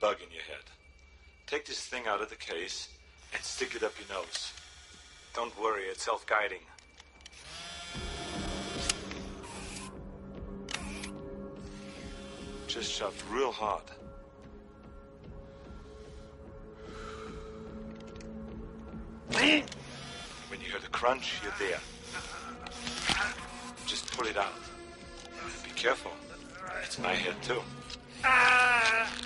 bug in your head. Take this thing out of the case and stick it up your nose. Don't worry, it's self-guiding. Just shove real hard. When you hear the crunch, you're there. Just pull it out. Be careful. It's my head, too. Ah.